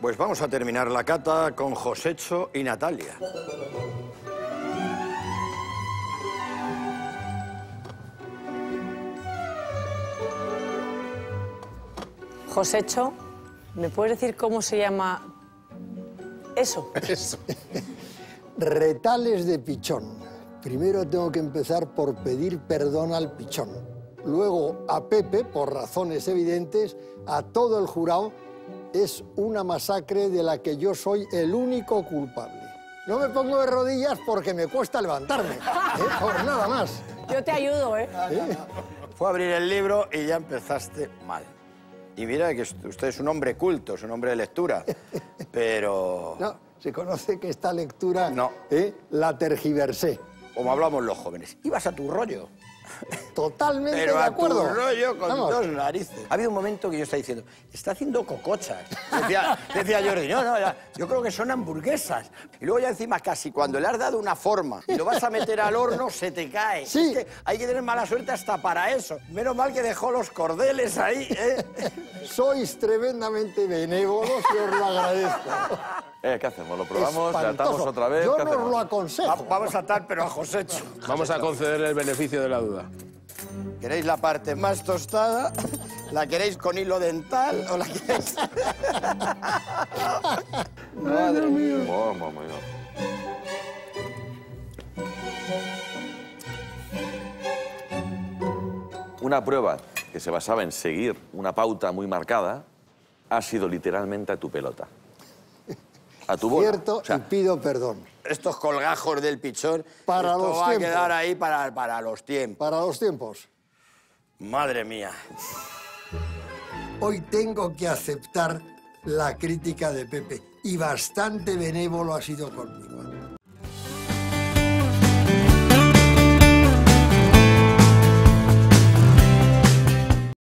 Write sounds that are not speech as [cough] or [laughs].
Pues vamos a terminar la cata con Josecho y Natalia. Josecho, ¿me puedes decir cómo se llama [laughs] eso? Retales de pichón. Primero tengo que empezar por pedir perdón al pichón. Luego a Pepe, por razones evidentes, a todo el jurado. Es una masacre de la que yo soy el único culpable. No me pongo de rodillas porque me cuesta levantarme. ¿eh? Por nada más. Yo te ayudo, ¿eh? Fue a abrir el libro y ya empezaste mal. Y mira que usted es un hombre culto, es un hombre de lectura, [laughs] pero... No, se conoce que esta lectura No. ¿eh? la tergiversé. Como hablamos los jóvenes, ibas a tu rollo. [laughs] Totalmente Pero de a acuerdo. tu rollo con Vamos. dos narices. Ha habido un momento que yo estaba diciendo, está haciendo cocochas. [laughs] Decía, decía Jordi, no, no, ya, yo creo que son hamburguesas. Y luego ya encima casi cuando le has dado una forma y lo vas a meter al horno, [laughs] se te cae. Sí. Es que hay que tener mala suerte hasta para eso. Menos mal que dejó los cordeles ahí, ¿eh? Sois tremendamente benévolos y os lo agradezco. Eh, ¿Qué hacemos? ¿Lo probamos? ¿Le Espantoso. atamos otra vez? Yo ¿Qué no os hacemos? lo Va- aconsejo. Vamos a atar, pero a Josecho. Vamos a concederle el beneficio de la duda. ¿Queréis la parte más tostada? ¿La queréis con hilo dental o la queréis...? Madre mía. Oh, mamá mía. Una prueba que se basaba en seguir una pauta muy marcada ha sido literalmente a tu pelota. A tu bola. Cierto, O sea, y pido perdón. Estos colgajos del pichón, Para esto los va a quedar ahí para, para los tiempos. Para los tiempos. Madre mía. Hoy tengo que aceptar la crítica de Pepe y bastante benévolo ha sido conmigo.